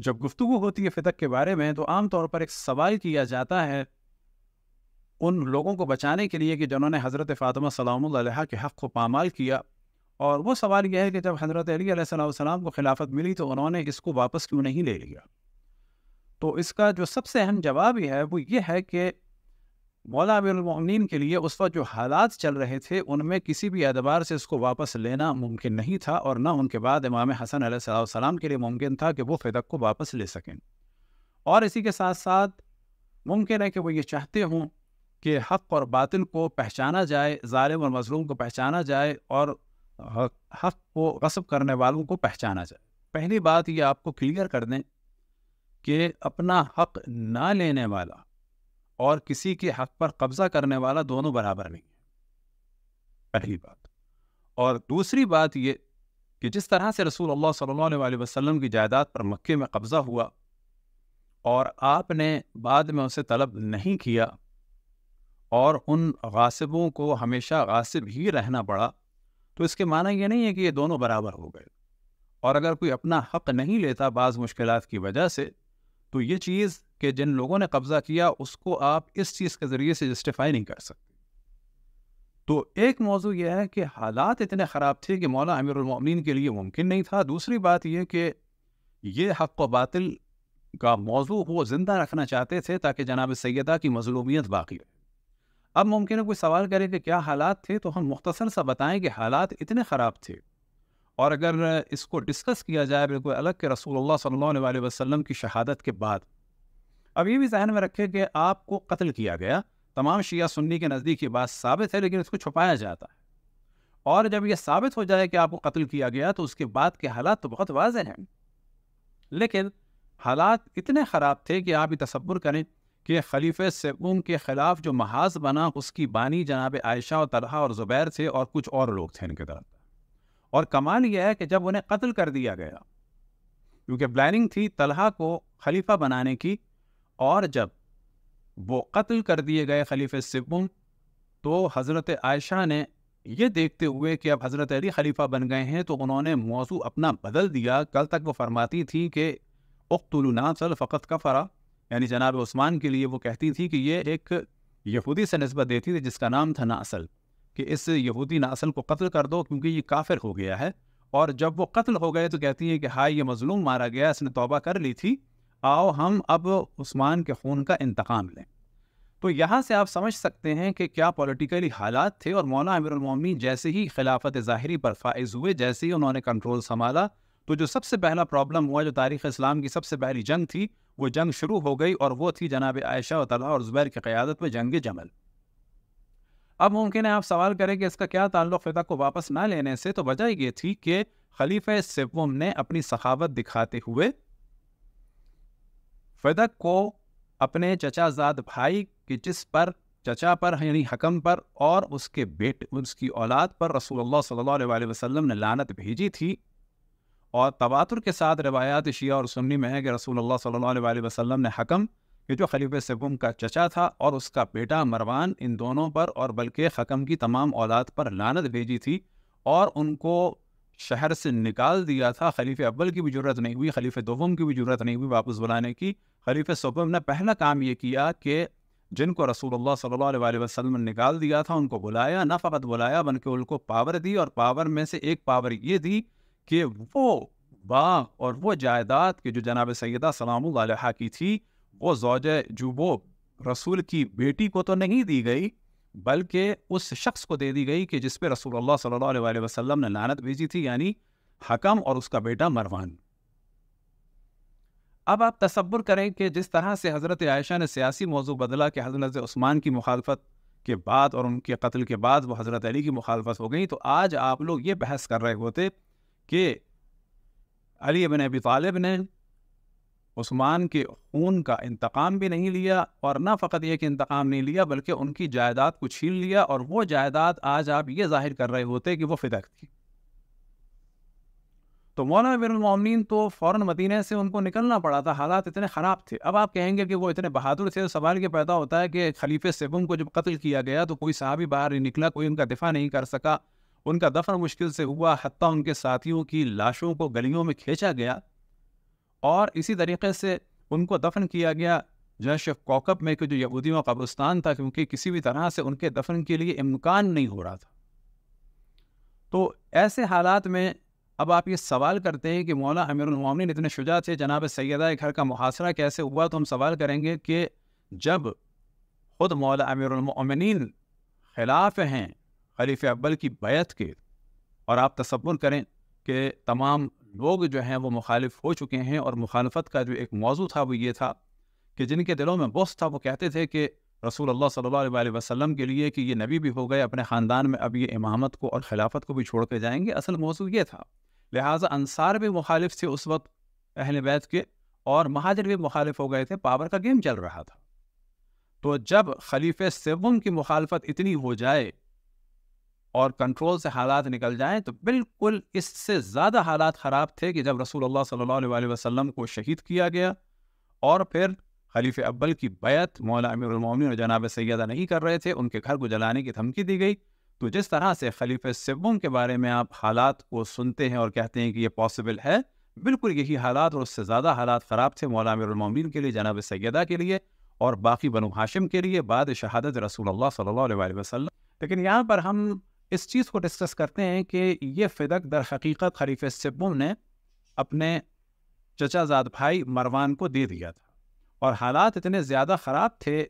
जब गुफ्तु होती है फितक के बारे में तो आमतौर पर एक सवाल किया जाता है उन लोगों को बचाने के लिए कि जिन्होंने हज़रत फ़ातिमा सलाम के हक़ को पामाल किया। और वो सवाल यह है कि जब हज़रत अली सलाम को खिलाफत मिली तो उन्होंने इसको वापस क्यों नहीं ले लिया? तो इसका जो सबसे अहम जवाब यह है, वो ये है कि मौला अमीरमिन के लिए उस वक्त जो हालात चल रहे थे, उनमें किसी भी एतबार से इसको वापस लेना मुमकिन नहीं था और न उनके बाद इमाम हसन सलाम के लिए मुमकिन था कि वो फ़िदक को वापस ले सकें। और इसी के साथ साथ मुमकिन है कि वो ये चाहते हों कि हक़ और बातिल को पहचाना जाए ालिम और मजलूम को पहचाना जाए और हक़ को गसब करने वालों को पहचाना जाए। पहली बात ये आपको क्लियर कर दें कि अपना हक़ ना लेने वाला और किसी के हक़ पर कब्ज़ा करने वाला दोनों बराबर नहीं है। पहली बात। और दूसरी बात ये कि जिस तरह से रसूल अल्लाह सल्लल्लाहु अलैहि वसल्लम की जायदाद पर मक्के में कब्ज़ा हुआ और आपने बाद में उसे तलब नहीं किया और उन गासिबों को हमेशा गासिब ही रहना पड़ा तो इसके माना ये नहीं है कि ये दोनों बराबर हो गए। और अगर कोई अपना हक़ नहीं लेता बाज़ मुश्किल की वजह से तो ये चीज़ कि जिन लोगों ने कब्ज़ा किया, उसको आप इस चीज़ के ज़रिए से जस्टिफाई नहीं कर सकते। तो एक मौजू यह है कि हालात इतने ख़राब थे कि मौला अमीरमिन के लिए मुमकिन नहीं था। दूसरी बात यह कि ये हक़ व बातिल का मौजू वो ज़िंदा रखना चाहते थे ताकि जनाब सैदा की मजलूमियत बाकी रहे। अब मुमकिन है कोई सवाल करे कि क्या हालात थे? तो हम मुख्तसर सा बताएँ कि हालात इतने ख़राब थे। और अगर इसको डिस्कस किया जाए बिल्कुल अलग के रसूल सल्लल्लाहु अलैहि की शहादत के बाद अब ये भी जहन में रखें कि आपको कत्ल किया गया, तमाम शिया सुन्नी के नज़दीक ये बात साबित है, लेकिन इसको छुपाया जाता है। और जब यह साबित हो जाए कि आपको कत्ल किया गया तो उसके बाद के हालात तो बहुत वाज हैं। लेकिन हालात इतने ख़राब थे कि आप ये तस्वुर करें कि खलीफ सेबुम के ख़िलाफ़ जो महाज बना, उसकी बानी जनाब आयशा और तलहा और ज़ुबैर थे और कुछ और लोग थे इनके तरफ़। और कमाल यह है कि जब उन्हें कत्ल कर दिया गया, क्योंकि प्लानिंग थी तलहा को खलीफा बनाने की और जब वो कत्ल कर दिए गए खलीफ सिबुम तो हज़रत आयशा ने ये देखते हुए कि अब हज़रत अली खलीफा बन गए हैं तो उन्होंने मौजू अपना बदल दिया। कल तक वो फरमाती थी कि उख्तुलनासल फ़कत का फ़रा यानी जनाब उस्मान के लिए वो कहती थी कि ये एक यहूदी से नस्बत देती थी, जिसका नाम था नासल, कि इस यहूदी नासल को कत्ल कर दो, क्योंकि ये काफिर हो गया है। और जब वो कत्ल हो गए तो कहती है कि, हाय, ये मजलूम मारा गया, इसने तौबा कर ली थी। आओ हम अब उस्मान के खून का इंतकाम लें। तो यहाँ से आप समझ सकते हैं कि क्या पॉलिटिकली हालात थे और मौला अमीरमिन जैसे ही खिलाफत ज़ाहरी पर फाइज हुए, जैसे ही उन्होंने कंट्रोल संभाला तो जो सबसे पहला प्रॉब्लम हुआ, जो तारीख़ इस्लाम की सबसे पहली जंग थी, वो जंग शुरू हो गई और वो थी जनाब आयशा तला और ज़ुबैर की क़्यादत में जंग जमल। अब मुमकिन है आप सवाल करें कि इसका क्या ताल्लुक फ़िदा को वापस ना लेने से तो वजह ये थी कि खलीफ सिवम ने अपनी सखावत दिखाते हुए फ़दक को अपने चचाजाद भाई के जिस पर, चचा पर, यानी हकम पर और उसके बेटे, उसकी औलाद पर रसूलुल्लाह सल्लल्लाहु अलैहि वसल्लम ने लानत भेजी थी और तवातुर के साथ रवायात शिया और सुन्नी में है कि रसूलुल्लाह सल्लल्लाहु अलैहि वसल्लम ने हकम कि जो खलीफ सगुम का चचा था और उसका बेटा मरवान इन दोनों पर और बल्कि हकम की तमाम औलाद पर लानत भेजी थी और उनको शहर से निकाल दिया था। खलीफ अव्वल की भी ज़रूरत नहीं हुई, खलीफ दोम की भी ज़रूरत नहीं हुई वापस बुलाने की। खलीफ सगम ने पहला काम ये किया कि जिनको रसूलुल्लाह सल्लल्लाहु अलैहि वसल्लम ने निकाल दिया था, उनको बुलाया, न फ़कत बुलाया, बल्कि उनको पावर दी और पावर में से एक पावर ये दी कि वो बाग और वो जायदाद के जो जनाब सैदा सलाम की थी, वो जौज जो वो रसूल की बेटी को तो नहीं दी गई, बल्कि उस शख्स को दे दी गई कि जिस पे रसूलुल्लाह सल्लल्लाहु अलैहि वसल्लम ने लानत भेजी थी, यानी हकम और उसका बेटा मरवान। अब आप तस्वुर करें कि जिस तरह से हज़रत आयशा ने सियासी मौजू बदला कि हज़रत उस्मान की मुखालफत के बाद और उनके कत्ल के बाद वो हज़रत अली की मुखालफत हो गई तो आज आप लोग ये बहस कर रहे होते कि अली बिन अबी तालिब ने उस्मान के खून का इंतकाम भी नहीं लिया और ना फ़कत ये कि इंतकाम नहीं लिया, बल्कि उनकी जायदाद को छीन लिया और वो जायदाद आज आप ये ज़ाहिर कर रहे होते कि वो फिदक थी। तो मौलाना अमीरमिन तो फ़ौर मदीने से उनको निकलना पड़ा था। हालात इतने ख़राब थे। अब आप कहेंगे कि वो इतने बहादुर थे तो सवाल ये पैदा होता है कि खलीफे सेबम को जब कत्ल किया गया तो कोई साहबी बाहर नहीं निकला, कोई उनका दिफा नहीं कर सका। उनका दफन मुश्किल से हुआ हती उनके साथियों की लाशों को गलियों में खींचा गया और इसी तरीके से उनको दफन किया गया जश कौकब में, कि जो यहूदियों कब्रस्तान था क्योंकि किसी भी तरह से उनके दफन के लिए इम्कान नहीं हो रहा था। तो ऐसे हालात में अब आप ये सवाल करते हैं कि मौला अमीरमिन इतने शुजा थे, जनाब सैदा घर का मुहासरा कैसे हुआ? तो हम सवाल करेंगे कि जब खुद मौला अमीरमिन खिलाफ हैं, खलीफ अब्बल की बैत के, और आप तस्वुर करें कि तमाम लोग जो हैं वो मुखालिफ हो चुके हैं, और मुखालफत का जो एक मौजू था वो ये था कि जिनके दिलों में बोस था, वो कहते थे कि रसूल अल्लाह सल्लल्लाहु अलैहि वसल्लम के लिए कि ये नबी भी हो गए, अपने ख़ानदान में अब ये इमामत को और खिलाफत को भी छोड़ के जाएँगे। असल मौजू ये था। लिहाजा अंसार भी मुखालिफ थे उस वक्त अहल बैत के और महाजर भी मुखालिफ हो गए थे। पावर का गेम चल रहा था। तो जब खलीफ सेवम की मुखालफत इतनी हो जाए और कंट्रोल से हालात निकल जाएँ तो बिल्कुल इससे ज़्यादा हालात ख़राब थे कि जब रसूल सल्लल्लाहु अलैहि वसल्लम को शहीद किया गया और फिर खलीफ अब्बल की बैत मौला अमीरमिन और जनाब सैदा नहीं कर रहे थे, उनके घर को जलाने की धमकी दी गई तो जिस तरह से खलीफ सिब्बुम के बारे में आप हालात को सुनते हैं और कहते हैं कि ये पॉसिबल है, बिल्कुल यही हालात और उससे ज़्यादा हालात ख़राब थे मौला अमीरमिन के लिए, जनाब सैदा के लिए और बाकी बनु हाशिम के लिए बाद शहादत रसूल सल्लल्लाहु अलैहि लेकिन यहाँ पर हम इस चीज़ को डिस्कस करते हैं कि ये फ़िदक दर हकीकत खलीफ सिब्बुम ने अपने चचाजाद भाई मरवान को दे दिया था और हालात इतने ज़्यादा ख़राब थे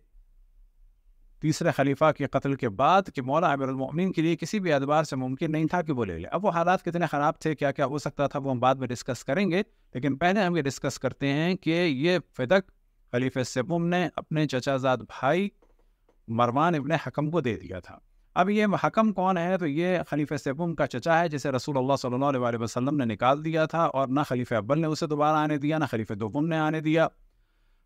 तीसरे खलीफा के कत्ल के बाद कि मौला अमीरमिन के लिए किसी भी एतबार से मुमकिन नहीं था कि वो ले ले। अब वो हालात कितने ख़राब थे क्या क्या हो सकता था, वो हम बाद में डिस्कस करेंगे, लेकिन पहले हम ये डिस्कस करते हैं कि ये फ़िदक खलीफ सिबुम ने अपने चचाजाद भाई मरवान इबन हकम को दे दिया था। अब ये हकम कौन है? तो ये खलीफ सेबुम का चचा है, जिसे रसूल अल्लाह सल्लल्लाहु अलैहि वसल्लम ने निकाल दिया था और ना खलीफ अब्बल ने उसे दोबारा आने दिया, ना खलीफ दोबुम ने आने दिया।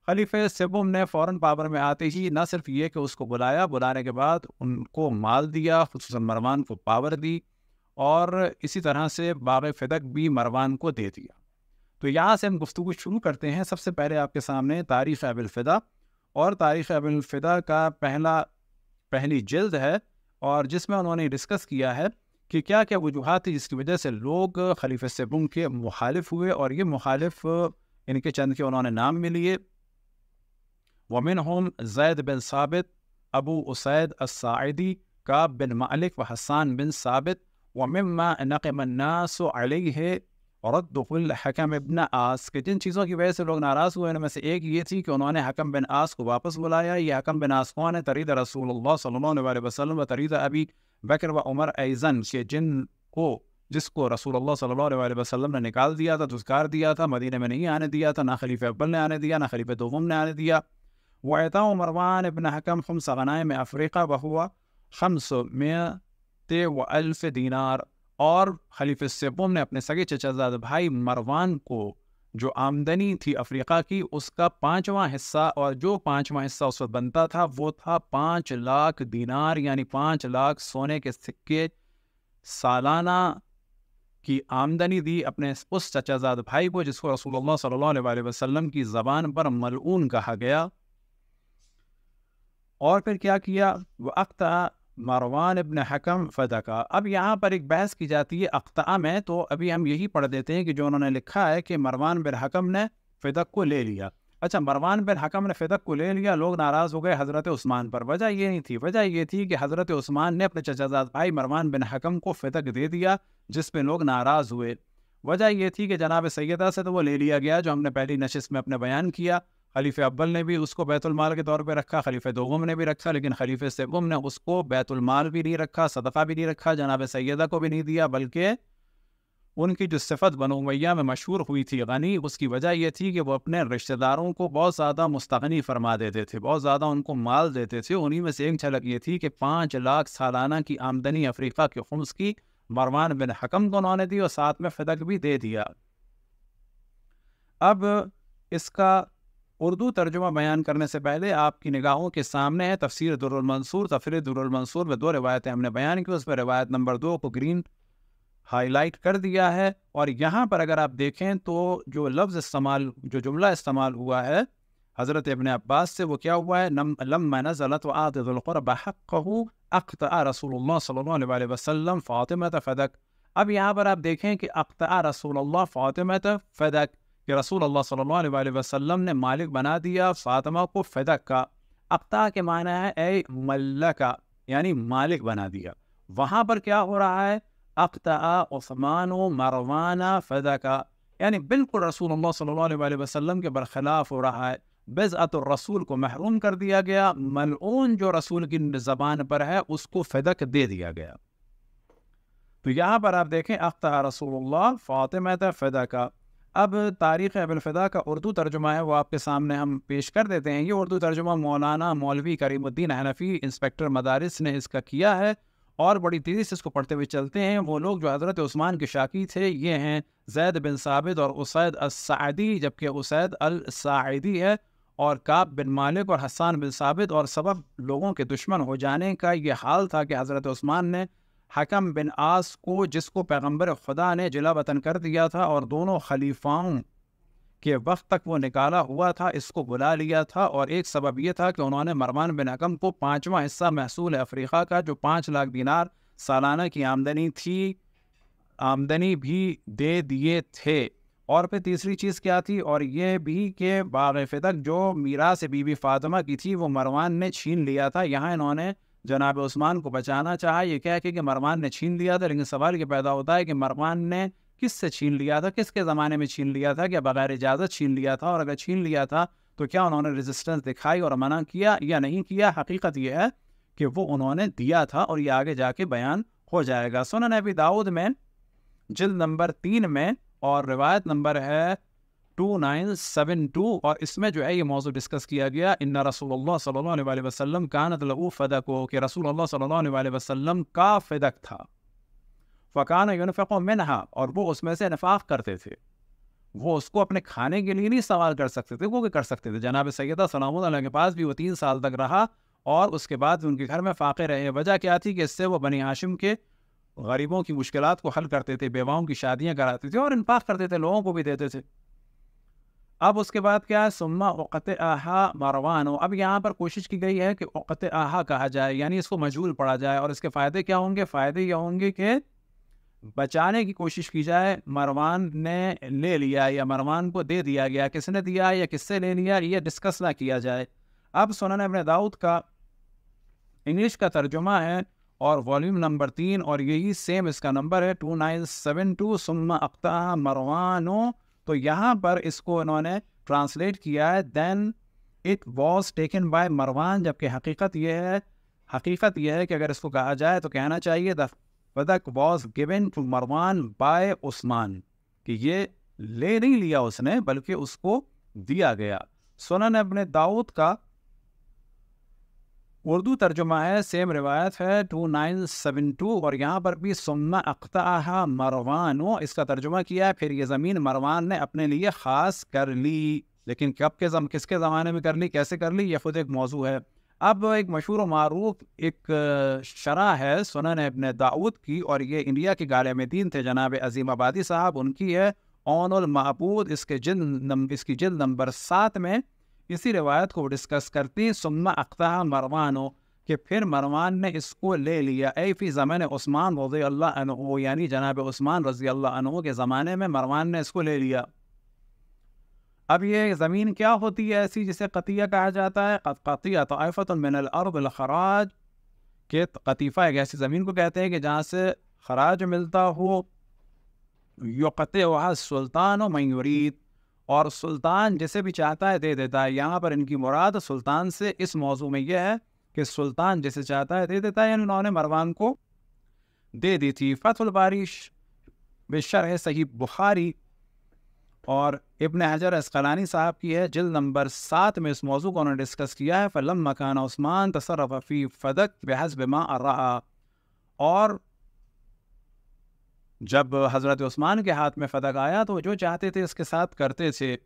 खलीफ सेबुम ने फ़ौर पावर में आते ही ना सिर्फ़ ये कि उसको बुलाया, बुलाने के बाद उनको माल दिया, खसूस मरवान को पावर दी और इसी तरह से बाग फ़िदक भी मरवान को दे दिया। तो यहाँ से हम गुफ्तु शुरू करते हैं। सबसे पहले आपके सामने तारीख़ अबिलफ़िदा और तारीख़ अबिलफ़िदा का पहला, पहली जल्द है और जिसमें उन्होंने डिस्कस किया है कि क्या क्या वजूहत थी जिसकी वजह से लोग खलीफ सबुम के मुखालिफ हुए और ये मुखालिफ इनके चंद के उन्होंने नाम भी लिए हम जैद बिन साबित अबू उसैद असादी काब बिन मालिक व हसान बिन साबित वमिम्मा नक़मन्नास है और हकम इबन आस के जिन चीज़ों की वजह से लोग नाराज़ हुए उनमें से एक ये थी कि उन्होंने हकम बिन आस को वापस बुलाया ये हकम बिन आस कौन है तरीद रसूल सल्लल्लाहु अलैहि वसल्लम व तरीद अभी बकर व उमर ऐज़न के जिन को जिसको रसूल सल्लल्लाहु अलैहि वसल्लम ने निकाल दिया था दुस्कार दिया था मदीने में नहीं आने दिया था ना खलीफ अब्बल ने आने दिया ना खलीफ दोम ने आने दिया इबन हकम खम सगनाए में अफ्रीका बहुआ खम्स में ते दीनार और खलीफ सेबुम ने अपने सगे चचाजाद भाई मरवान को जो आमदनी थी अफ्रीका की उसका पांचवा हिस्सा और जो पांचवा हिस्सा उस वक्त बनता था वो था पाँच लाख दिनार यानी पाँच लाख सोने के सिक्के सालाना की आमदनी दी अपने उस चचाजाद भाई को जिसको रसूलुल्लाह सल्लल्लाहु अलैहि वसल्लम की ज़बान पर मलून कहा गया और फिर क्या किया? वक्ता मरवान इबन हकम फ़दा अब यहाँ पर एक बहस की जाती है अख्ता में तो अभी हम यही पढ़ देते हैं कि जो उन्होंने लिखा है कि मरवान बिन हकम ने फ़िदक को ले लिया। अच्छा मरवान बिन हकम ने फ़िदक को ले लिया, लोग नाराज़ हो गए हज़रत उस्मान पर। वजह ये नहीं थी। वजह ये थी कि हज़रत उस्मान ने अपने चचाजाद भाई मरवान बिन हकम को फ़िदक दे दिया, जिस पर लोग नाराज़ हुए। वजह यह थी कि जनाब सैदा से तो वो ले लिया गया, जो हमने पहली नशस्त में अपने बयान किया। खलीफ अब्बल ने भी उसको बैतुलमाल के तौर पर रखा, खलीफ दोगम ने भी रखा, लेकिन खलीफ सेगम ने उसको बैतुलमाल भी नहीं रखा सदफ़ा भी नहीं रखा, जनाब सैदा को भी नहीं दिया, बल्कि उनकी जो सिफत बनो मैया में मशहूर हुई थी गनी, उसकी वजह यह थी कि वो अपने रिश्तेदारों को बहुत ज़्यादा मुस्तनी फरमा देते थे, बहुत ज़्यादा उनको माल देते थे। उन्हीं में से एक झलक ये थी कि पाँच लाख सालाना की आमदनी अफ्रीका के खुम्स की मरवान बिन हकम को उन्होंने दी और साथ में फ़दक भी दे दिया। अब इसका उर्दू तर्जुमा बयान करने से पहले आपकी निगाहों के सामने है, तफसीर दुरमंसूर तफरी दुरमंसूर में दो रिवायतें हमने बयान की उस पर रिवायत नंबर दो को ग्रीन हाईलाइट कर दिया है और यहाँ पर अगर आप देखें तो जो लफ्ज़ इस्तेमाल, जो जुमला इस्तेमाल हुआ है, हज़रत इबन अब्बास से वो क्या हुआ है? नम लम नज़लत वक़रबहू अख्ता रसूल सल्लल्लाहु वसल्लम फ़ातिमत फ़दक। अब यहाँ पर आप देखें कि अख्ता रसूल फ़ातिमत फ़दक कि रसूल अल्लाह सल्लल्लाहु अलैहि वसल्लम ने मालिक बना दिया फातिमा को फ़दक का। अक्ता के माना है, ए मल्ला का यानी मालिक बना दिया। वहाँ पर क्या हो रहा है? अक्ता उस्मान मरवाना फ़दका यानी बिल्कुल रसूल सल्लल्लाहु अलैहि वसल्लम के बरखिलाफ हो रहा है। बेज़त रसूल को महरूम कर दिया गया। मलून जो रसूल की ज़बान पर है, उसको फ़दक दे दिया गया। तो यहाँ पर आप देखें, अख्ता रसूल फ़ातिमा फ़दा का। अब तारीख़ अबुलफ़दा का, उर्दू तर्जुमा है, वो आपके सामने हम पेश कर देते हैं। ये उर्दू तर्जुमा मौलाना मौलवी करीमुद्दीन हनफी, इंस्पेक्टर मदारस ने इसका किया है और बड़ी तेज़ी से इसको पढ़ते हुए चलते हैं। वो लोग जो हज़रत उस्मान के शाकी थे, ये हैं जैद बिन साबिद और उसैद असादी जबकि उसैद अल-सादी है और काब बिन मालिक और हसान बिन साबित और सबब लोगों के दुश्मन हो जाने का ये हाल था कि हज़रत उस्मान ने हकम बिन आस को, जिसको पैगंबर खुदा ने जिला वतन कर दिया था और दोनों खलीफाओं के वक्त तक वो निकाला हुआ था, इसको बुला लिया था और एक सबब यह था कि उन्होंने मरमान बिन हकम को पाँचवा हिस्सा महसूल अफ्रीका का, जो पाँच लाख दिनार सालाना की आमदनी थी, आमदनी भी दे दिए थे। और फिर तीसरी चीज़ क्या थी? और ये भी कि बाग फिदक जो मीरा से बीबी फातिमा की थी, वो मरवान ने छीन लिया था। यहाँ इन्होंने जनाब उस्मान को बचाना चाहा, ये कह के कि मरमान ने छीन लिया था, लेकिन सवाल ये पैदा होता है कि मरमान ने किस से छीन लिया था, किसके ज़माने में छीन लिया था, क्या बगैर इजाज़त छीन लिया था, और अगर छीन लिया था तो क्या उन्होंने रेजिस्टेंस दिखाई और मना किया या नहीं किया? हकीकत यह है कि वो उन्होंने दिया था और ये आगे जाके बयान हो जाएगा। सुन नबी दाऊद में, जिल्द नंबर तीन में, और रिवायत नंबर है टू नाइन सेवन टू और इसमें जो है ये मौजू डिस्कस किया गया इन रसूल सल्लल्लाहु अलैहि वसल्लम कानत लहू फ़दक हो कि रसूल सल्लल्लाहु अलैहि वसल्लम का फ़दक था। फ़कान यूनफ़ मिनहा, और वो उसमें से नफाक करते थे। वो उसको अपने खाने के लिए नहीं सवाल कर सकते थे, वो भी कर सकते थे। जनाब सैदा सलाम के पास भी वो तीन साल तक रहा और उसके बाद उनके घर में फ़ाक़े रहे। वजह क्या थी कि इससे वो बनी हाशिम के गरीबों की मुश्किल को हल करते थे, बेवाओं की शादियाँ कराते थे और इनफाक करते थे, लोगों को भी देते थे। अब उसके बाद क्या है? सुम्मा औक़त आहा मरवान। अब यहाँ पर कोशिश की गई है कि औक़त आहा कहा जाए, यानी इसको मजबूल पढ़ा जाए, और इसके फ़ायदे क्या होंगे? फ़ायदे ये होंगे कि बचाने की कोशिश की जाए। मरवान ने ले लिया या मरवान को दे दिया गया। किसने दिया या किससे ले लिया, ये डिस्कस ना किया जाए। अब सुनन अपने दाऊद का इंग्लिश का तर्जुमा है, और वॉल्यूम नंबर तीन, और यही सेम इसका नंबर है टू नाइन सेवन टू सुम्मा अख्ता मरवानो। तो यहाँ पर इसको इन्होंने ट्रांसलेट किया है then it was taken by Marwan जबकि हकीकत यह है, हकीकत यह है कि अगर इसको कहा जाए तो कहना चाहिए the Fadak was given to Marwan by Usman कि ये ले नहीं लिया उसने, बल्कि उसको दिया गया। सुनन अपने दाऊद का उर्दू तर्जुमा है, सेम रिवायत है, टू नाइन सेवन टू और यहाँ पर भी सुन्ना अख्ता मरवान इसका तर्जुमा किया है, फिर ये ज़मीन मरवान ने अपने लिए ख़ास कर ली। लेकिन कब के जम, किसके ज़माने में कर ली, कैसे कर ली यह खुद एक मौजू है। अब एक मशहूर मरूफ एक शरा है सुनन अपने दाऊद की और ये इंडिया के गाले में दीन थे, जनाब अजीम आबादी साहब, उनकी है ओन महबूद इसके जिल इसकी जिल नंबर सात में इसी रिवायत को डिस्कस करती सुम्मा अख्ता मरवानो कि फिर मरवान ने इसको ले लिया। ए फ़ी ज़मान उस्मान रज़ी अल्लाह यानी जनाब उस्मान रज़ी अल्लाह के ज़माने में मरवान ने इसको ले लिया। अब ये ज़मीन क्या होती है ऐसी जिसे कतिया कहा जाता है? कतिया तोफ़त मिनलअरबलखराज के कतीफ़ा एक ऐसी ज़मीन को कहते हैं कि जहाँ से खराज मिलता हो। यो युक़त सुल्तान व मयूरीत और सुल्तान जिसे भी चाहता है दे देता है। यहाँ पर इनकी मुराद सुल्तान से इस मौजू में यह है कि सुल्तान जिसे चाहता है दे देता है। यानी उन्होंने मरवान को दे दी थी। फतुल बारिश बेशर है सही बुखारी और इबन हजर असकलानी साहब की है। जिल नंबर सात में इस मौजू को उन्होंने डिस्कस किया है। फ़लम मकान उस्मान तसरफ़ी फ़दक बहस बमा रहा और जब हज़रत उस्मान के हाथ में फ़दक आया तो जो चाहते थे इसके साथ करते थे।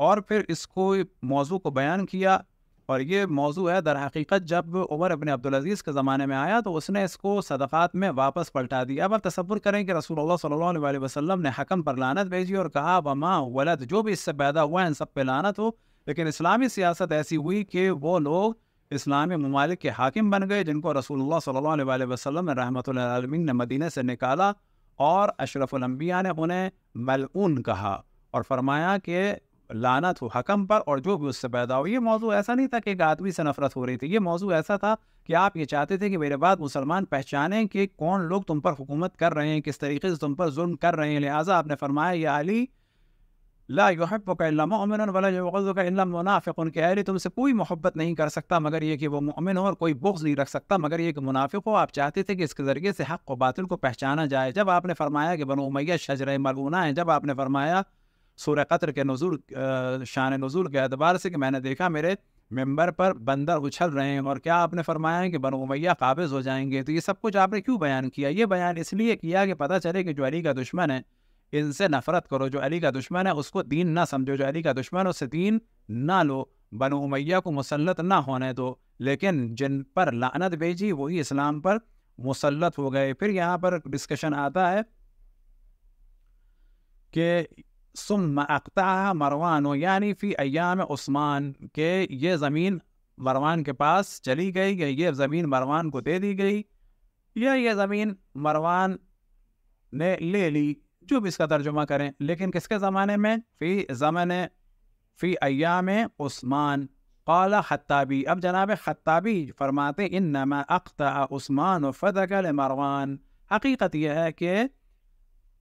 और फिर इसको, मौजू को बयान किया। और ये मौजू है, दर हकीकत जब उमर अपने अब्दुलज़ीज़ के ज़माने में आया तो उसने इसको सदक़ात में वापस पलटा दिया। अब आप तस्वुर करें कि रसूल अलैहि वसल्लम ने हकम पर लानत भेजी और कहा, वमा वलद जो भी इससे पैदा हुआ है, इन सब पर लानत हो। लेकिन इस्लामी सियासत ऐसी हुई कि वो लोग इस्लामी ममालिक के हाकिम बन गए, जिनको रसूल वसल्लम ने रहमत ने मदीने से निकाला। और अशरफुलम्बिया ने उन्हें मलून कहा और फरमाया कि लानत हो हकम पर और जो भी उससे पैदा हो ये मौजू ऐसा नहीं था कि एक आदमी से नफरत हो रही थी। ये मौजू ऐसा था कि आप ये चाहते थे कि मेरे बाद मुसलमान पहचानें कि कौन लोग तुम पर हुकूमत कर रहे हैं, किस तरीके से तुम पर जुल्म कर रहे हैं। लिहाजा आपने फरमाया, या अली ला युहब्बुकमुनाफ़िक के अली तुमसे कोई मोहब्बत नहीं कर सकता मगर ये कि वो मोमिन हो और कोई बुग्ज़ नहीं रख सकता मगर ये कि मुनाफिक हो आप चाहते थे कि इसके ज़रिए से हक़ व बातिल को पहचाना जाए जब आपने फरमाया कि बनो उमैया शजर मलूना है जब आपने फरमाया सूर्य कतर के नजूल शान नजूल के अतबार से कि मैंने देखा मेरे मेंबर पर बंदर उछल रहे हैं और क्या आपने फरमाया है कि बनो उमैया काबिज हो जाएँगे तो ये सब कुछ आपने क्यों बयान किया ये बयान इसलिए किया कि पता चले कि जो अली का दुश्मन है इनसे नफरत करो, जो अली का दुश्मन है, उसको दीन ना समझो। जो अली का दुश्मन है उससे दीन ना लो। बनो उमैया को मुसलत ना होने दो। लेकिन जिन पर लानत भेजी वही इस्लाम पर मुसलत हो गए। फिर यहाँ पर डिस्कशन आता है कि सुम अख्ता मरवान यानी फ़ी अयाम उस्मान के ये ज़मीन मरवान के पास चली गई, या ये ज़मीन मरवान को दे दी गई, या ये ज़मीन मरवान ने ले ली। जो भी इसका तर्जुमा करें। लेकिन किसके ज़माने में? फ़ी ज़मन, फ़ी अयाम उस्मान। काला खत्ताबी। अब जनाब खत्ताबी फरमाते इन नमा अख्ता फ़दकल मरवान हकीकत यह है कि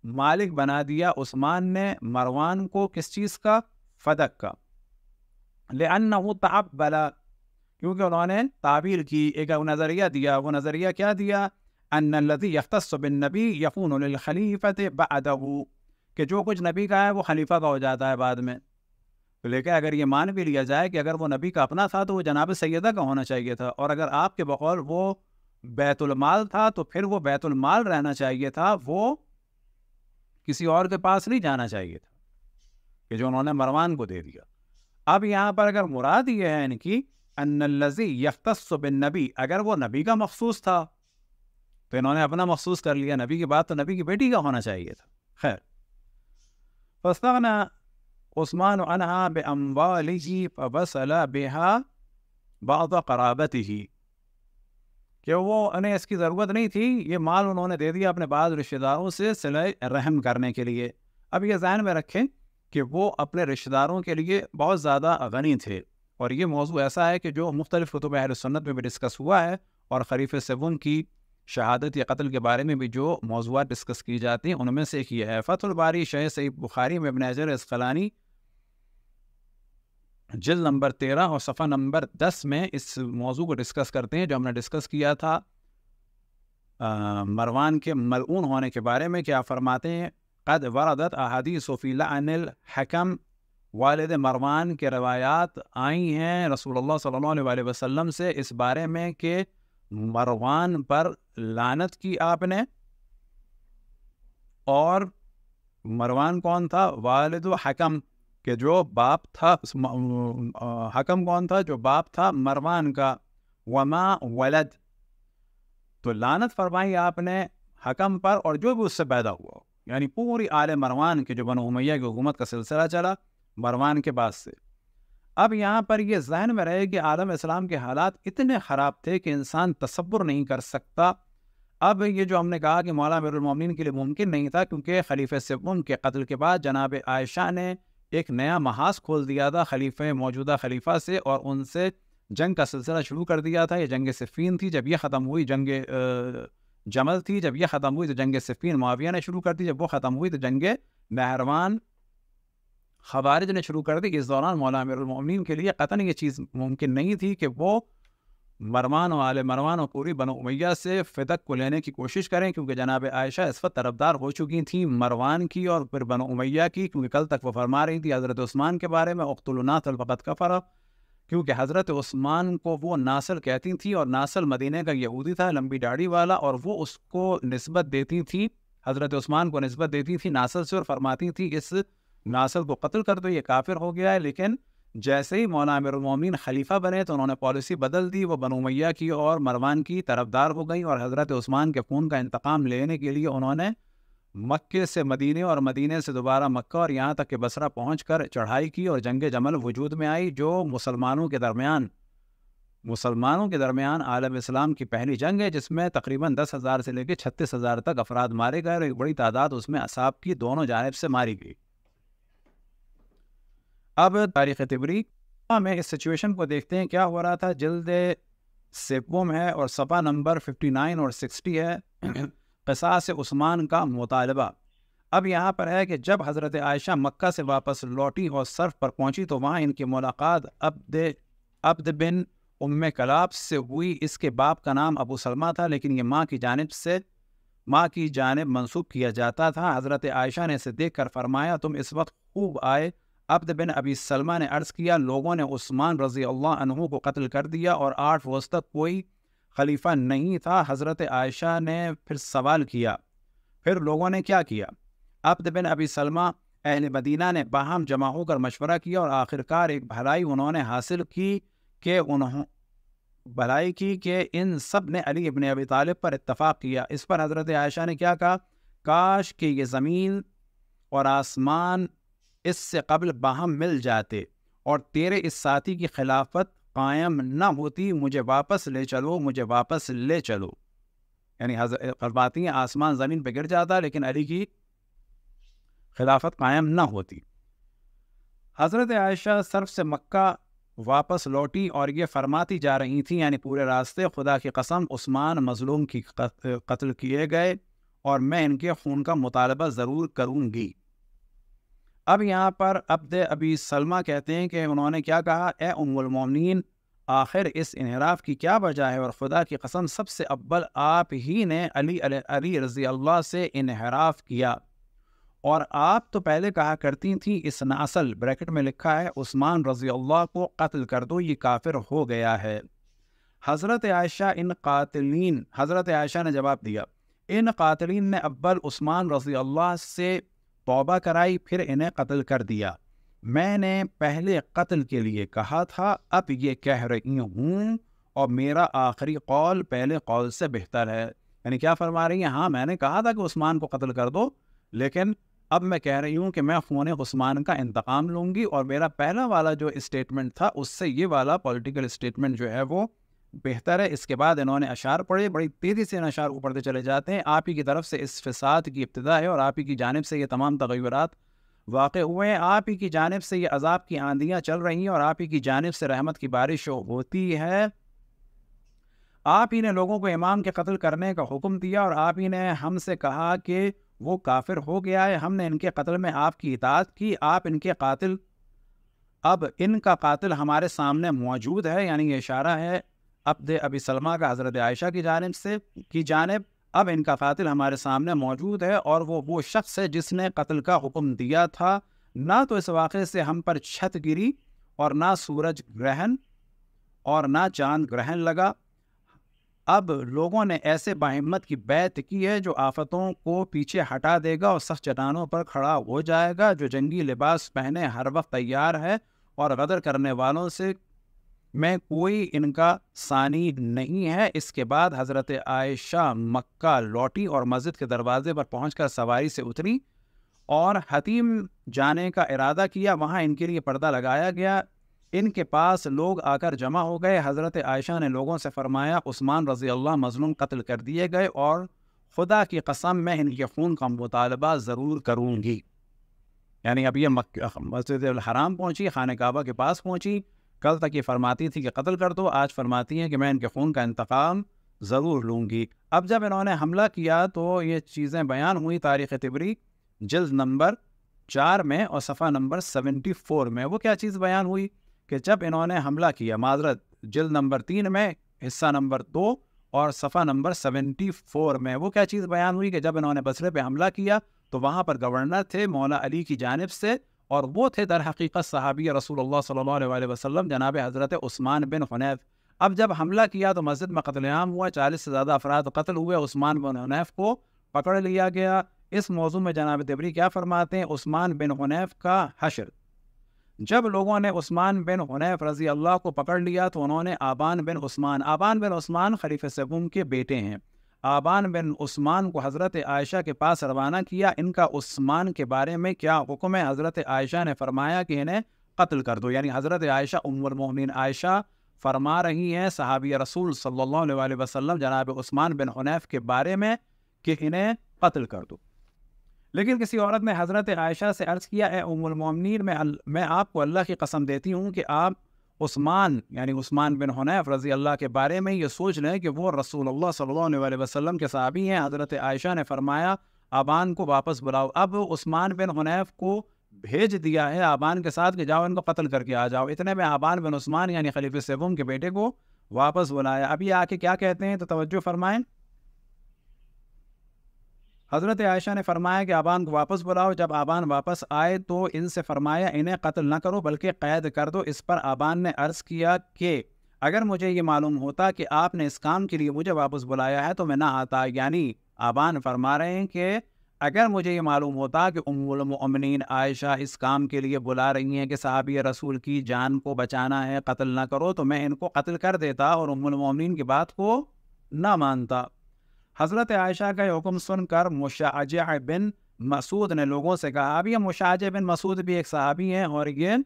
मालिक बना दिया उस्मान ने मरवान को किस चीज़ का? फ़दक का। ले ताब बला क्योंकि उन्होंने ताबीर की, एक नज़रिया दिया। वो नज़रिया क्या दिया? अनदी यख्तबिन नबी यकून खलीफत बदहू कि जो कुछ नबी का है वो खलीफा का हो जाता है बाद में तो लेकिन अगर ये मान भी लिया जाए कि अगर वो नबी का अपना था तो वो जनाब सैदा का होना चाहिए था और अगर आपके बकौल वो बैतुलमाल था तो फिर वो बैतुलमाल रहना चाहिए था वो किसी और के पास नहीं जाना चाहिए था कि जो उन्होंने मरवान को दे दिया अब यहाँ पर अगर मुराद ये है इनकी अन्नल्लजी यख्तबिन नबी अगर वो नबी का मखसूस था तो इन्होंने अपना महसूस कर लिया, नबी की बात तो नबी की बेटी का होना चाहिए था। खैर। फस्तगना उस्मान अनहा बे फबसला बेहा बाद कराबत ही कि वो उन्हें इसकी ज़रूरत नहीं थी? ये माल उन्होंने दे दिया अपने बाद रिश्तेदारों से सिल रहम करने के लिए। अब ये जहन में रखें कि वो अपने रिश्तेदारों के लिए बहुत ज़्यादा गनी थे। और ये मौजू ऐसा है कि जो मुख्तलिफ़ कुतुब सुन्नत में भी डिस्कस हुआ है और खरीफ सेवन की शहादत या कत्ल के बारे में भी जो मौजूद डिस्कस की जाती हैं उनमें से एक ये है। फ़तुलबारी शह सईद बुखारी में अजर इसलानी जिल नंबर तेरह और सफ़ा नंबर दस में इस मौजू को डिस्कस करते हैं जो हमने डिस्कस किया था आ, मरवान के मलून होने के बारे में क्या फरमाते हैं। कद वरदत अहादी सोफ़ीला अनिल हकम वालद मरवान के रवायात आई हैं रसूलुल्लाह सल्लल्लाहु अलैहि वसल्लम से इस बारे में कि मरवान पर लानत की आपने? और मरवान कौन था? वालिद हकम, के जो बाप था हकम कौन था? जो बाप था मरवान का। वमा वलद। तो लानत फरमाई आपने हकम पर और जो भी उससे पैदा हुआ। यानी पूरी आल मरवान के जो बनो उमैया की हुकूमत का सिलसिला चला मरवान के बाद से। अब यहाँ पर यह जहन में रहे कि आलम इस्लाम के हालात इतने ख़राब थे कि इंसान तस्वुर नहीं कर सकता। अब ये जो हमने कहा कि मौला मिन के लिए मुमकिन नहीं था क्योंकि खलीफ सिम के कत्ल के बाद जनाब आयशा ने एक नया महाज खोल दिया था खलीफ, मौजूदा खलीफा से और उनसे जंग का सिलसिला शुरू कर दिया था। ये जंग सिफ़ीन थी, जब यह ख़त्म हुई, जंग जमल थी, जब यह ख़त्म हुई तो जंग सिफ़ीन माविया ने शुरू कर दी। जब वो ख़त्म हुई तो जंग महरवान खबारिज ने शुरू कर दी कि इस दौरान मौला अमीरमिन के लिए कतन ये चीज़ मुमकिन नहीं थी कि वो मरवान वाले, मरवान और पूरी बनो उमैया से फ़िदक को लेने की कोशिश करें, क्योंकि जनाब आयशा इस वक्त तरफदार हो चुकी थी मरवान की और फिर बनो उमैया की, क्योंकि कल तक वो फरमा रही थी हज़रत उस्मान के बारे में अख्तुलनातलफ़त का फ़र्क क्योंकि हज़रत उस्मान को वो नासल कहती थी और नासल मदीने का यहूदी था, लंबी दाढ़ी वाला, और वो उसको नस्बत देती थी, हज़रत उस्मान को नस्बत देती थी, नासल से और फरमाती थी इस नासर को कत्ल कर दो, ये काफिर हो गया है। लेकिन जैसे ही मौना अमीरमिन खलीफा बने तो उन्होंने पॉलिसी बदल दी, वो बनो मैया की और मरवान की तरफदार हो गई और हज़रत उस्मान के खून का इंतकाम लेने के लिए उन्होंने मक्के से मदीने और मदीने से दोबारा मक्का और यहाँ तक के बसरा पहुँच कर चढ़ाई की और जंग जमल वजूद में आई, जो मुसलमानों के दरमियान, मुसलमानों के दरमियान आलम इस्लाम की पहली जंग है, जिसमें तकरीबन दस हज़ार से लेकर छत्तीस हज़ार तक अफराद मारे गए और एक बड़ी तादाद उसमें असाब की दोनों जानब से मारी गई। अब तारीख़ तबरी में इस सिचुएशन को देखते हैं, क्या हो रहा था? जल्द सेपुम है और सपा नंबर 59 और 60 है। कसास उस्मान का मुतालबा। अब यहाँ पर है कि जब हज़रत आयशा मक्का से वापस लौटी और सर्फ पर पहुँची तो वहाँ इनकी मुलाकात अब्द अब्द बिन उम कलाब से हुई। इसके बाप का नाम अबू सलमा था, लेकिन ये माँ की जानब से, माँ की जानब मनसूब किया जाता था। हज़रत आयशा ने इसे देख कर फरमाया, तुम इस वक्त खूब आए अब्द बिन अबी सलमा ने अर्ज़ किया, लोगों ने उस्मान रज़ी अल्लाह अनहु को कत्ल कर दिया और आठ रोज़ तक कोई खलीफा नहीं था। हज़रत आयशा ने फिर सवाल किया, फिर लोगों ने क्या किया? अब्द बिन अबी सलमा अहल मदीना ने बाहम जमा होकर मशवरा किया और आखिरकार एक भलाई उन्होंने हासिल की कि उन्होंने भलाई की कि इन सबने अली इबन अबी तालिब पर इतफ़ाक़ किया। इस पर हज़रत आयशा ने क्या कहा? काश कि ये ज़मीन और आसमान इससे कबल बाहम मिल जाते और तेरे इस साथी की खिलाफत कायम न होती, मुझे वापस ले चलो, मुझे वापस ले चलो। यानी फरमाती हैं, आसमान ज़मीन पर गिर जाता, लेकिन अली की खिलाफत कायम न होती। हज़रत आयशा सरफ से मक्का वापस लौटी और ये फरमाती जा रही थी, यानी पूरे रास्ते खुदा की कसम, उस्मान मजलूम की कत्ल किए गए और मैं इनके खून का मुतालबा ज़रूर करूँगी। अब यहाँ पर अब्द अबी सलमा कहते हैं कि उन्होंने क्या कहा ए आखिर इस इनहराफ की क्या वजह है और खुदा की कसम सबसे अव्वल आप ही ने अली अली अली रज़ी अल्लाह से इनहराफ किया। और आप तो पहले कहा करती थी, इस नासल, ब्रैकेट में लिखा है, उस्मान रज़ी अल्लाह को कत्ल कर दो, ये काफिर हो गया है। हज़रत आयशा इन कातलीन, हज़रत आयशा ने जवाब दिया, इन कातलीन ने अव्वल उस्मान रज़ी अल्लाह से तौबा कराई, फिर इन्हें कत्ल कर दिया। मैंने पहले कत्ल के लिए कहा था, अब ये कह रही हूँ, और मेरा आखिरी कौल पहले कौल से बेहतर है। यानी क्या फरमा रही है? हाँ मैंने कहा था कि उस्मान को कत्ल कर दो, लेकिन अब मैं कह रही हूँ कि मैं ख़ून उस्मान का इंतकाम लूँगी, और मेरा पहला वाला जो स्टेटमेंट था, उससे ये वाला पॉलिटिकल स्टेटमेंट जो है वो बेहतर है। इसके बाद इन्होंने अशार पढ़े, बड़ी तेज़ी से इन अशार को पढ़ते चले जाते हैं। आप ही की तरफ़ से इस फसाद की इब्तदा है और आप ही की जानब से ये तमाम तगैरत वाक़ हुए हैं। आप ही की जानब से ये अजाब की आंधियाँ चल रही हैं और आप ही की जानब से रहमत की बारिश होती है। आप ही ने लोगों को इमाम के कत्ल करने का हुक्म दिया और आप ही ने हमसे कहा कि वो काफिर हो गया है। हमने इनके कत्ल में आपकी इतात की, आप इनके कातिल, अब इनका कातिल हमारे सामने मौजूद है। यानी ये इशारा है अब्द अबी सलमा का हज़रत आयशा की जानब से, की जानब, अब इनका कातिल हमारे सामने मौजूद है और वो वो शख्स है जिसने कत्ल का हुक्म दिया था। ना तो इस वाक़े से हम पर छत गिरी और ना सूरज ग्रहण और ना चाँद ग्रहण लगा। अब लोगों ने ऐसे बाहिम्मत की बैत की है जो आफतों को पीछे हटा देगा और सख्त चटानों पर खड़ा हो जाएगा, जो जंगी लिबास पहने हर वक्त तैयार है और गदर करने वालों से में कोई इनका सानी नहीं है। इसके बाद हज़रत आयशा मक्का लौटी और मस्जिद के दरवाजे पर पहुंचकर सवारी से उतरी और हतीम जाने का इरादा किया। वहाँ इनके लिए पर्दा लगाया गया। इनके पास लोग आकर जमा हो गए। हज़रत आयशा ने लोगों से फरमाया, उस्मान रज़ी अल्लाह मजलूम कत्ल कर दिए गए और खुदा की कसम मैं इनके खून का मुतालबा ज़रूर करूँगी। यानी अब ये मस्जिद हराम पहुँची, खान काबा के पास पहुँची। कल तक ये फरमाती थी कि कत्ल कर दो, आज फरमाती हैं कि मैं इनके खून का इंतकाम ज़रूर लूँगी। अब जब इन्होंने हमला किया तो ये चीज़ें बयान हुई तारीख़ तिबरी, जल्द नंबर चार में और सफ़ा नंबर सेवेंटी फोर में। वो क्या चीज़ बयान हुई कि जब इन्होंने हमला किया, माजरत जल्द नंबर तीन में, हिस्सा नंबर दो और सफ़ा नंबर सेवेंटी फोर में, वो क्या चीज़ बयान हुई कि जब इन्होंने बसरे पर हमला किया तो वहाँ पर गवर्नर थे मौला अली की जानब से और वो थे दर हकीकत सहाबी रसूल सल्लल्लाहु अलैहि वसल्लम, जनाब हज़रत उस्मान बिन हुनैफ। अब जब हमला किया तो मस्जिद में कत्लेआम हुआ, चालीस से ज़्यादा अफराद कत्ल हुए, उस्मान बिन हुनैफ को पकड़ लिया गया। इस मौजू में जनाब तबरी क्या फरमाते हैं? उस्मान बिन हुनैफ का हशर। जब लोगों ने उस्मान बिन हुनैफ रज़ी अल्लाह को पकड़ लिया तो उन्होंने आबान बिन उस्मान, आबान बिन उस्मान खलीफ सगुम के बेटे हैं। आबान बिन उस्मान को हज़रत आयशा के पास रवाना किया। इनका उस्मान के बारे में क्या हुक्म है? हज़रत आयशा ने फरमाया कि इन्हें कत्ल कर दो। यानी हज़रत आयशा उमरमिन आयशा फरमा रही हैं सहाबी रसूल सल्लल्लाहु अलैहि वसल्लम जनाब उस्मान बिन हुनैफ के बारे में कि इन्हें कत्ल कर दो। लेकिन किसी औरत ने हज़रत आयशा से अर्ज़ किया है उमुलमोमिन मैं मैं आपको अल्लाह की कसम देती हूँ कि आप उस्मान, यानी उस्मान बिन हुनैफ रज़ी अल्लाह के बारे में ये सोच लें कि वो रसूल सल्लल्लाहु अलैहि वसल्लम के साहबी हैं। हज़रत आयशा ने फरमाया, आबान को वापस बुलाओ। अब उस्मान बिन हुनैफ को भेज दिया है आबान के साथ कि जाओ इनको कत्ल करके आ जाओ। इतने में आबान बिन उस्मान, यानी खलीफ सेवम के बेटे को वापस बुलाया। अभी आके क्या कहते हैं? तो तवज्जो फरमाएँ। हज़रत आयशा ने फरमाया कि आबान को वापस बुलाओ, जब आबान वापस आए तो इनसे फरमाया, इन्हें कत्ल न करो, बल्कि कैद कर दो। इस पर आबान ने अर्ज़ किया कि अगर मुझे ये मालूम होता कि आपने इस काम के लिए मुझे वापस बुलाया है तो मैं ना आता। यानी आबान फरमा रहे हैं कि अगर मुझे ये मालूम होता कि उमिन आयशा इस काम के लिए बुला रही हैं कि साहबी रसूल की जान को बचाना है, कत्ल ना करो तो मैं इनको कत्ल कर देता और उमिन की बात को ना मानता। हज़रत आयशा का हुक्म सुनकर मुशाज बिन मसूद ने लोगों से कहा अब ये मुशाज बिन मसूद भी एक सहाबी हैं और ये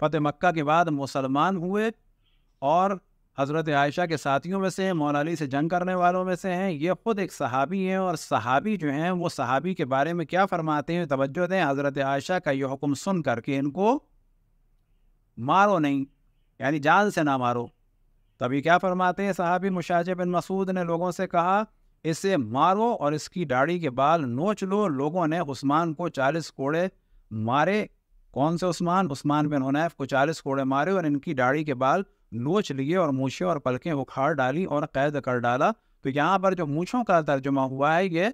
फ़तेह मक्का के बाद मुसलमान हुए और हज़रत आयशा के साथियों में से मौलाली से जंग करने वालों में से हैं। ये ख़ुद एक सहाबी हैं और सहाबी जो हैं, वो सहाबी के बारे में क्या फरमाते हैं? तवज्जो दें, हज़रत आयशा का ये हुक्म सुन करके इनको मारो नहीं, यानी जान से ना मारो। तभी क्या फरमाते हैं? साहबी मुशाज बिन मसूद ने लोगों से कहा, इसे मारो और इसकी दाढ़ी के बाल नोच लो। लोगों ने उस्मान को चालीस कोड़े मारे। कौन से उस्मान? उस्मान बिन हुनैफ को चालीस कोड़े मारे और इनकी दाढ़ी के बाल नोच लिए और मूछे और पलकें उखाड़ डाली और कैद कर डाला। तो यहाँ पर जो मूछों का तर्जुमा हुआ है, ये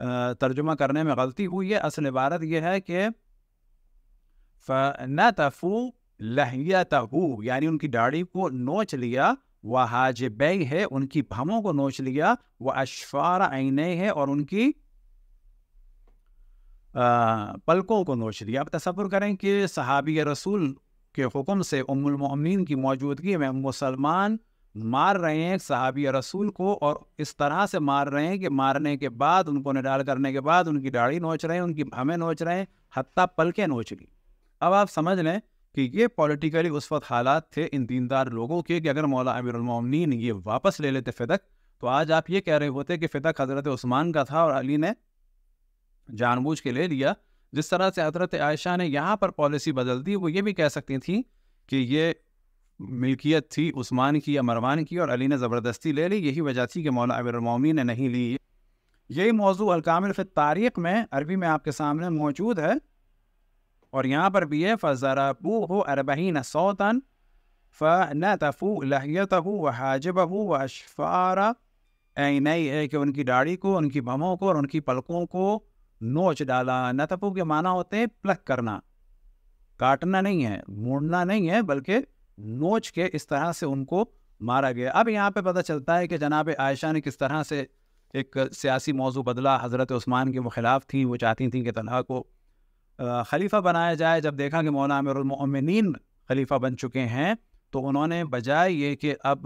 तर्जुमा करने में गलती हुई है। असल इबारत यह है कि न तफू लहियतहू यानी उनकी दाढ़ी को नोच लिया, वह हाजबे है, उनकी भमों को नोच लिया, वह अशफार आईने है और उनकी पलकों को नोच लिया। अब तस्वुर करें कि सहाबी रसूल के हुक्म से उमुलमिन की मौजूदगी में मुसलमान मार रहे हैं सहाबी रसूल को और इस तरह से मार रहे हैं कि मारने के बाद, उनको निडाल करने के बाद उनकी दाढ़ी नोच रहे हैं, उनकी भमें नोच रहे हैं, हत्ता पलकें नोच ली। अब आप समझ लें कि ये पॉलिटिकली उस वक्त हालात थे इन दीनदार लोगों के कि अगर मौला अमीरमिन ये वापस ले लेते फ़िदक तो आज आप ये कह रहे होते कि फ़िदक हज़रत उस्मान का था और अली ने जानबूझ के ले लिया। जिस तरह से हज़रत आयशा ने यहाँ पर पॉलिसी बदल दी, वो ये भी कह सकती थी कि ये मिल्कियत थी उस्मान की या मरवान की और अली ने ज़बरदस्ती ले ली। यही वजह थी कि मौला अमीरमिन ने नहीं ली। यही मौजू अलकामिल तारीख़ में, अरबी में आपके सामने मौजूद है। और यहाँ पर भी है फ़ज़रबू हो अरबहीन सौतन, फ़नतफ़ू लहियतहू व हाजबहू व अशफ़ारा नई है कि उनकी दाढ़ी को, उनकी भमों को और उनकी पलकों को नोच डाला। नतफू के माना होते हैं प्लक करना। काटना नहीं है, मोड़ना नहीं है, बल्कि नोच के इस तरह से उनको मारा गया। अब यहाँ पे पता चलता है कि जनाब आयशा ने किस तरह से एक सियासी मौजू बदला। हज़रत उस्मान के ख़िलाफ़ थी, वो चाहती थी कि तलहा को खलीफा बनाया जाए, जब देखा कि मौला अमीरमिन खलीफा बन चुके हैं तो उन्होंने बजाय ये कि अब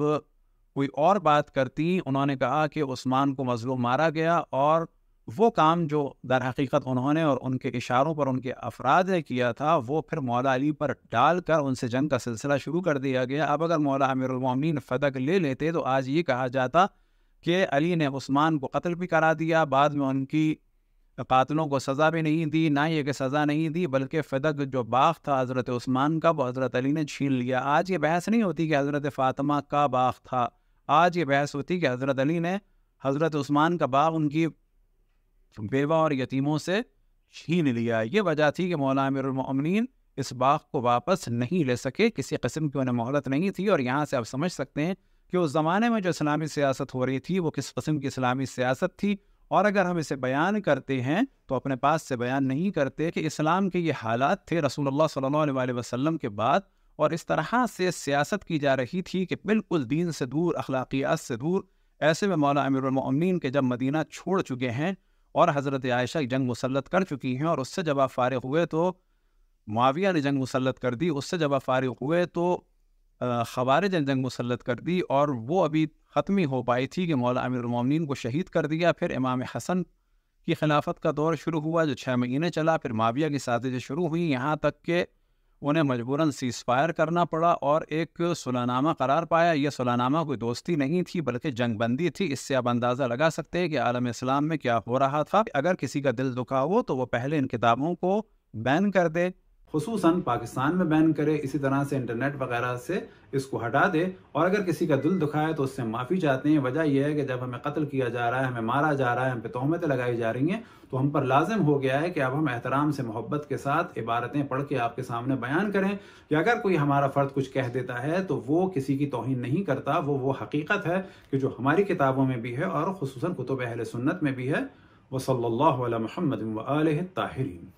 कोई और बात करती, उन्होंने कहा कि उस्मान को मजलूम मारा गया और वो काम जो दर हकीकत उन्होंने और उनके इशारों पर उनके अफराद ने किया था, वो फिर मौला अली पर डाल कर उनसे जंग का सिलसिला शुरू कर दिया गया। अब अगर मौला अमीरमिन फ़दक ले लेते तो आज ये कहा जाता कि अली ने उस्मान को कत्ल भी करा दिया, बाद में उनकी कातलों को सज़ा भी नहीं दी, ना ये कि सज़ा नहीं दी, बल्कि फ़दक जो बाग था हज़रत उस्मान का, वो हज़रत अली ने छीन लिया। आज ये बहस नहीं होती कि हज़रत फ़ातिमा का बाग था। आज ये बहस होती कि हज़रत अली ने हज़रत उस्मान का बाग उनकी बेवा और यतीमों से छीन लिया। ये वजह थी कि मौला अमीरमिन इस बाग को वापस नहीं ले सके। किसी कस्म की उन्हें मोहलत नहीं थी और यहाँ से आप समझ सकते हैं कि उस ज़माने में जो इस्लामी सियासत हो रही थी, वो किस कस्म की इस्लामी सियासत थी और अगर हम इसे बयान करते हैं तो अपने पास से बयान नहीं करते कि इस्लाम के ये हालात थे रसूलुल्लाह सल्लल्लाहु अलैहि वसल्लम के बाद, और इस तरह से सियासत की जा रही थी कि बिल्कुल दीन से दूर, अखलाकियात से दूर, ऐसे में मौला अमीरमिन के जब मदीना छोड़ चुके हैं और हज़रत आयशा जंग मुसलत कर चुकी हैं और उससे जब आप फारग हुए तो माविया ने जंग मुसलत कर दी, उससे जब आप फारग हुए तो खवारज ने जंग मुसलत कर दी और वो अभी ख़त्म हो पाई थी कि मौला अमीरमिन को शहीद कर दिया। फिर इमाम हसन की खिलाफत का दौर शुरू हुआ जो छः महीने चला। फिर माविया की साजिशें शुरू हुई। यहाँ तक कि उन्हें मजबूरन सीज फायर करना पड़ा और एक सुलानामा करार पाया। यह सुलानामा कोई दोस्ती नहीं थी, बल्कि जंगबंदी थी। इससे आप अंदाज़ा लगा सकते हैं कि आलम इस्लाम में क्या हो रहा था। अगर किसी का दिल दुखा हो तो वो पहले इन किताबों को बैन कर दे। खसूस पाकिस्तान में बैन करे, इसी तरह से इंटरनेट वगैरह से इसको हटा दे। और अगर किसी का दिल दुखाए तो उससे माफ़ी चाहते हैं। वजह यह है कि जब हमें कत्ल किया जा रहा है, हमें मारा जा रहा है, हम पे तोहमतें लगाई जा रही हैं तो हम पर लाजिम हो गया है कि अब हम एहतराम से मोहब्बत के साथ इबारतें पढ़ के आपके सामने बयान करें। कि अगर कोई हमारा फ़र्द कुछ कह देता है तो वो किसी की तोहन नहीं करता। वो वो हकीकत है कि जो हमारी किताबों में भी है और खसूस कुतुब अहल सुन्नत में भी है। वसल्ला महमद ताहरीन।